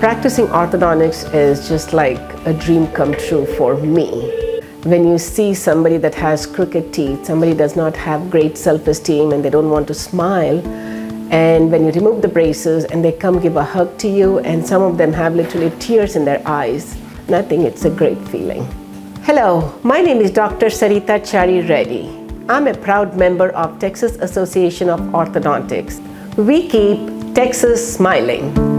Practicing orthodontics is just like a dream come true for me. When you see somebody that has crooked teeth, somebody does not have great self-esteem and they don't want to smile, and when you remove the braces and they come give a hug to you and some of them have literally tears in their eyes, and I think it's a great feeling. Hello, my name is Dr. Sarita Chary Reddy. I'm a proud member of Texas Association of Orthodontics. We keep Texas smiling.